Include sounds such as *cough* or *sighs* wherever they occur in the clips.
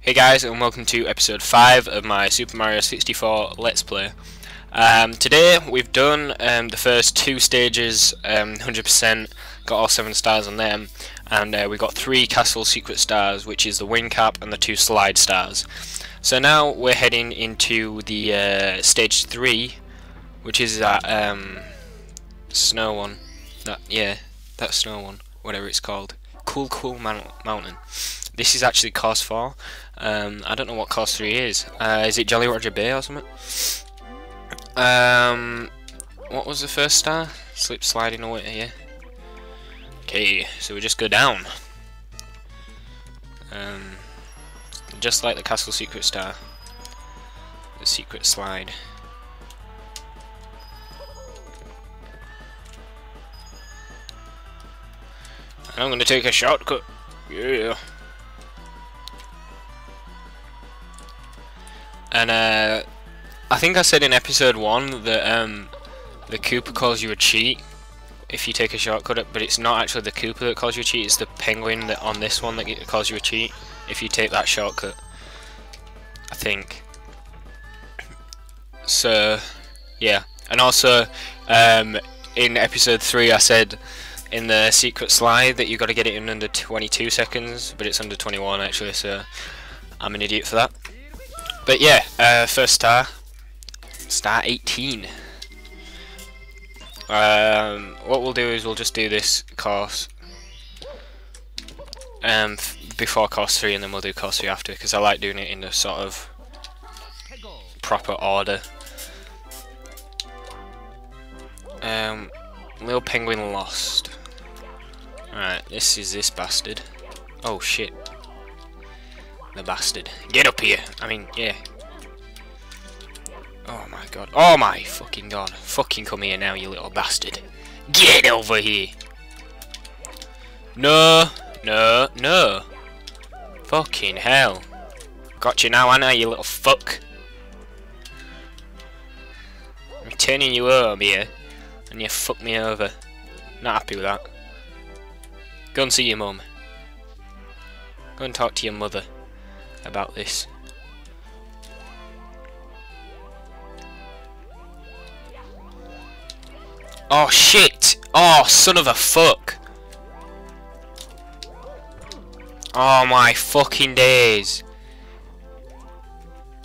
Hey guys and welcome to episode 5 of my Super Mario 64 Let's Play. Um, today we've done um, the first two stages 100%, um, got all 7 stars on them, and uh, we got 3 castle secret stars which is the wing cap and the 2 slide stars. So now we're heading into the uh, stage 3 which is that um, snow one, that, yeah, that snow one, whatever it's called. Cool Cool Mountain. This is actually course 4. Um, I don't know what course 3 is. Uh, is it Jolly Roger Bay or something? Um, what was the first star? Slip sliding away here. Okay, so we just go down. Um, just like the Castle Secret Star. The secret slide. I'm gonna take a shortcut. Yeah. And uh, I think I said in episode one that um, the Koopa calls you a cheat if you take a shortcut, but it's not actually the Koopa that calls you a cheat, it's the penguin that on this one that calls you a cheat if you take that shortcut. I think. So, yeah. And also, um, in episode 3 I said in the secret slide that you got to get it in under 22 seconds, but it's under 21 actually, so I'm an idiot for that. But yeah, uh, first star, star 18. Um, what we'll do is we'll just do this course um, before course 3 and then we'll do course 3 after because I like doing it in a sort of proper order. Um, Little Penguin lost. Alright, this is this bastard. Oh shit. The bastard. Get up here. I mean, yeah. Oh my god. Oh my fucking god. Fucking come here now, you little bastard. Get over here. No. No. No. Fucking hell. Got you now, Anna, you little fuck. I'm turning you over here. And you fuck me over. Not happy with that. Go and see your mum. Go and talk to your mother about this. Oh shit! Oh, son of a fuck! Oh my fucking days!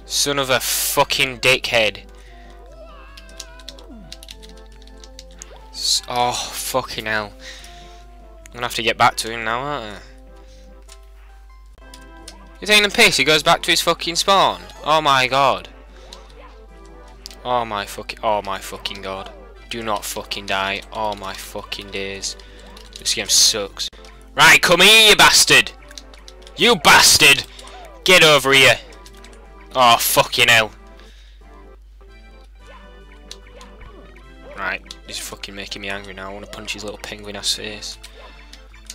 Son of a fucking dickhead. Oh, fucking hell. I'm gonna have to get back to him now, aren't I? You're taking a piss, he goes back to his fucking spawn. Oh my god. Oh my fucking oh my fucking god. Do not fucking die. Oh my fucking days. This game sucks. Right, come here, you bastard! You bastard! Get over here! Oh fucking hell. Right, he's fucking making me angry now. I want to punch his little penguin ass face.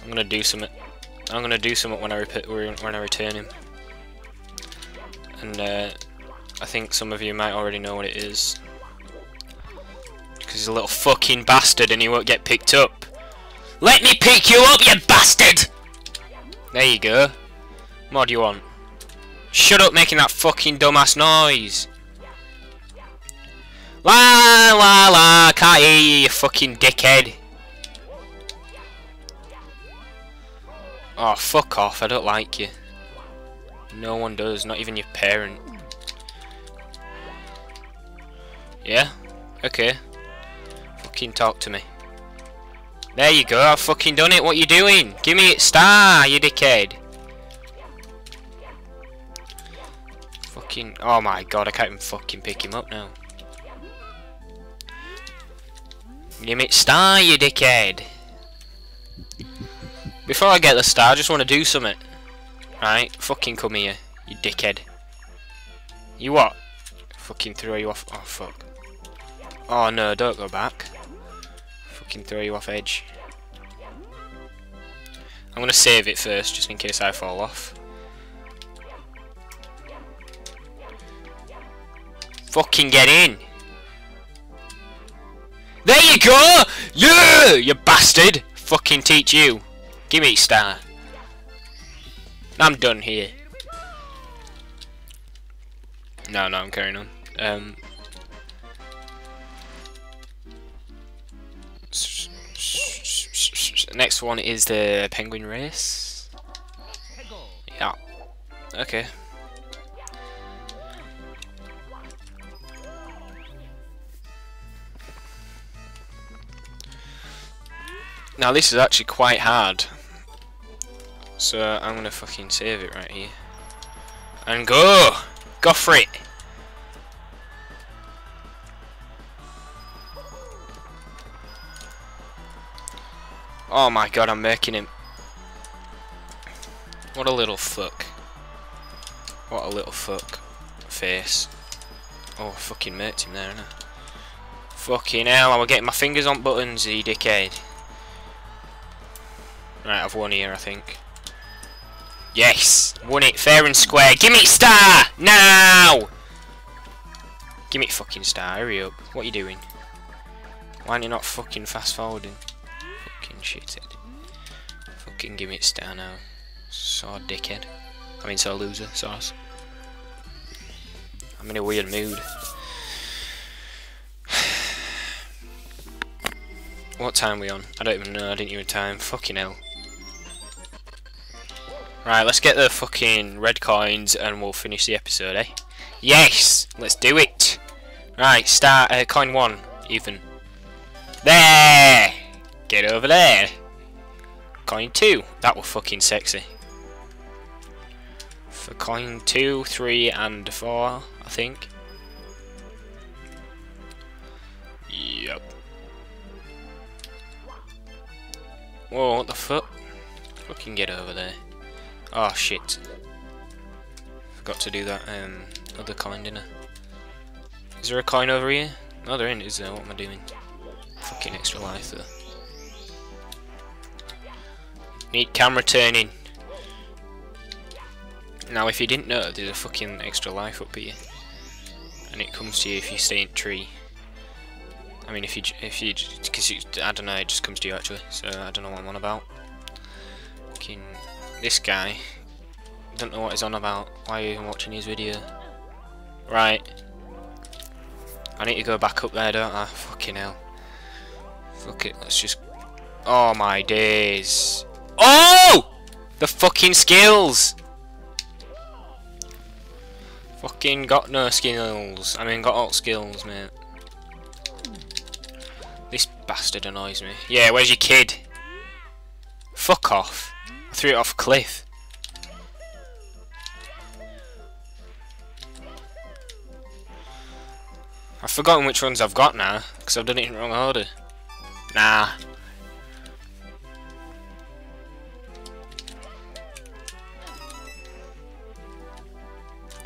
I'm gonna do something. I'm gonna do something when I when I return him. And uh, I think some of you might already know what it is. Because he's a little fucking bastard and he won't get picked up. Let me pick you up, you bastard! There you go. What do you want? Shut up making that fucking dumbass noise! La la la, can't hear you, you fucking dickhead. Oh, fuck off, I don't like you. No one does, not even your parent. Yeah? Okay. Fucking talk to me. There you go, I've fucking done it, what you doing? Give me a star, you dickhead. Fucking, oh my god, I can't even fucking pick him up now. Give me a star, you dickhead. Before I get the star, I just want to do something. Right? Fucking come here, you dickhead. You what? Fucking throw you off. Oh, fuck. Oh, no, don't go back. Fucking throw you off edge. I'm going to save it first, just in case I fall off. Fucking get in! There you go! Yeah! You bastard! fucking teach you. Give me star. I'm done here. No, no, I'm carrying on. Um, next one is the penguin race. Yeah. Okay. Now this is actually quite hard. So I'm gonna fucking save it right here. And go! Go for it! Oh my god, I'm making him. What a little fuck. What a little fuck. Face. Oh, fucking murked him there, innit? Fucking hell, I was getting my fingers on buttons, you dickhead. Right, I've won here, I think. Yes! Won it fair and square. Give me star! Now! Give me fucking star, hurry up. What are you doing? Why are you not fucking fast forwarding? Fucking shithead. Fucking give me star now. So dickhead. I mean, so loser, sauce. I'm in a weird mood. *sighs* what time are we on? I don't even know, I didn't even time. Fucking hell. Right, let's get the fucking red coins and we'll finish the episode, eh? Yes! Let's do it! Right, start, uh, coin one, even. There! Get over there! Coin two, that was fucking sexy. For coin two, three, and four, I think. Yep. Whoa, what the fuck? Fucking get over there. Oh shit. Forgot to do that um, other coin, didn't I? Is there a coin over here? No, there ain't, is there? What am I doing? Fucking extra life though. Need camera turning. Now, if you didn't know, there's a fucking extra life up here, and it comes to you if you stay in tree. I mean, if you if you because I don't know, it just comes to you actually. So I don't know what I'm on about. Fucking this guy. Don't know what he's on about. Why are you even watching his video? Right. I need to go back up there, don't I? Fucking hell. Fuck it, let's just... Oh my days. Oh! The fucking skills! Fucking got no skills. I mean, got all skills, mate. This bastard annoys me. Yeah, where's your kid? Fuck off. Threw it off cliff. I've forgotten which ones I've got now, because I've done it in the wrong order. Nah.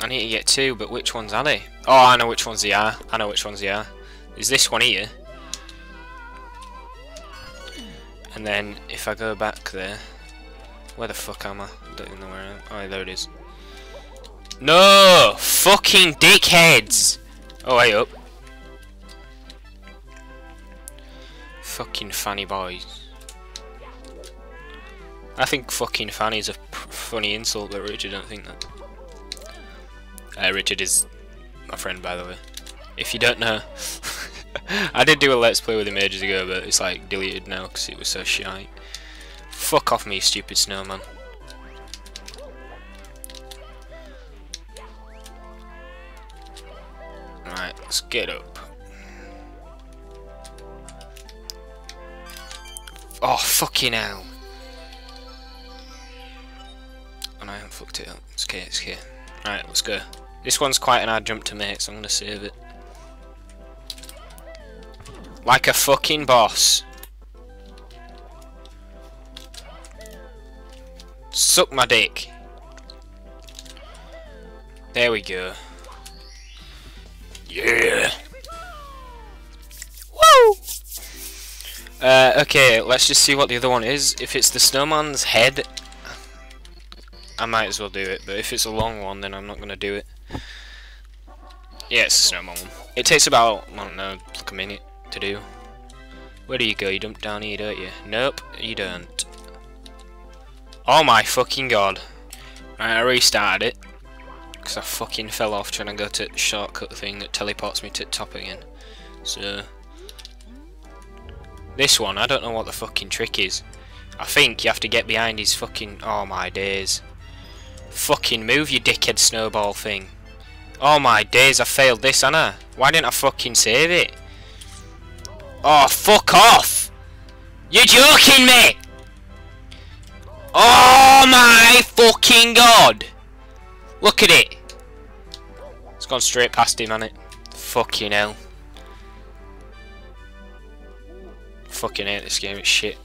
I need to get two, but which ones are they? Oh, I know which ones they are. I know which ones they are. Is this one here? And then, if I go back there... Where the fuck am I? I don't even know where I am. Oh, there it is. No! Fucking dickheads! Oh, hey up. Fucking funny boys. I think fucking funny is a funny insult, but Richard don't think that. Uh, Richard is my friend, by the way. If you don't know, *laughs* I did do a let's play with him ages ago, but it's like deleted now because it was so shy. Fuck off me, you stupid snowman. Right, let's get up. Oh, fucking hell. And I haven't fucked it up. It's okay, it's okay. Right, let's go. This one's quite an hard jump to make, so I'm gonna save it. Like a fucking boss. Suck my dick. There we go. Yeah. Woo! Uh, okay, let's just see what the other one is. If it's the snowman's head, I might as well do it. But if it's a long one, then I'm not going to do it. A snowman. It takes about, I don't know, like a minute to do. Where do you go? You jump down here, don't you? Nope, you don't. Oh my fucking god. Right, I restarted it. Because I fucking fell off trying to go to the shortcut thing that teleports me to top again. So... This one, I don't know what the fucking trick is. I think you have to get behind his fucking... Oh my days. Fucking move, you dickhead snowball thing. Oh my days, I failed this, Anna. Why didn't I fucking save it? Oh, fuck off! You're joking me! Oh my fucking god! Look at it! It's gone straight past him, hasn't it? Fucking hell. Fucking hate this game, it's shit.